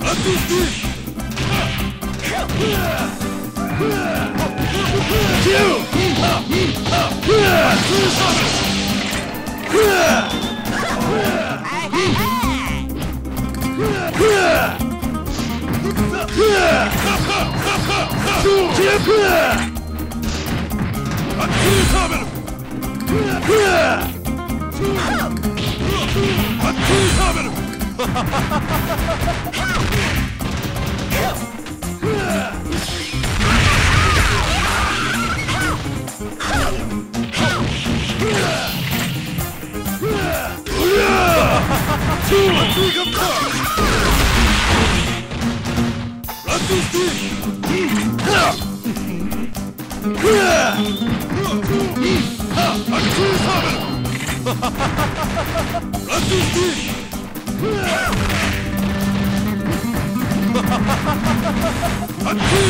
Let's do this! Yeah! Ha ha ha ha! Welcome!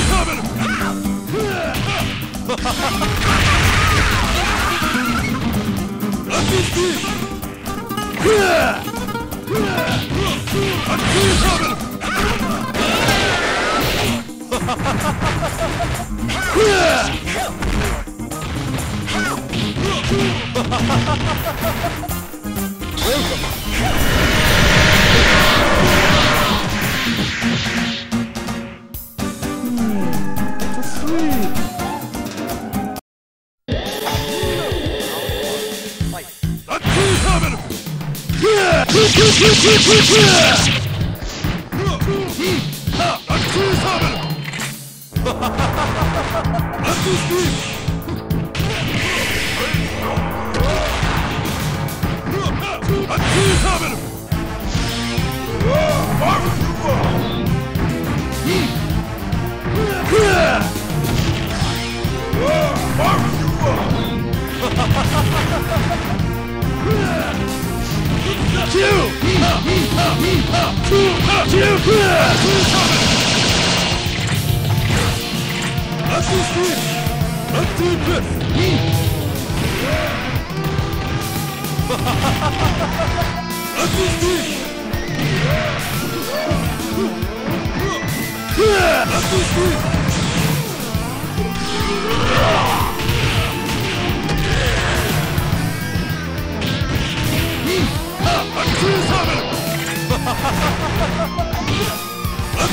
Let's do Let's go,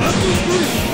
Let's do this!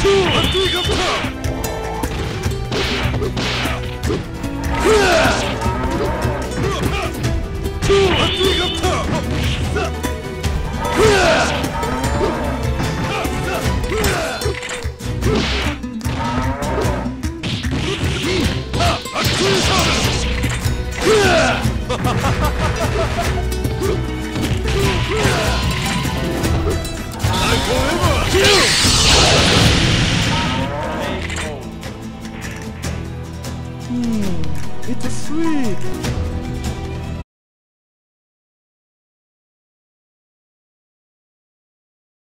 Two! Mmm, it's sweet.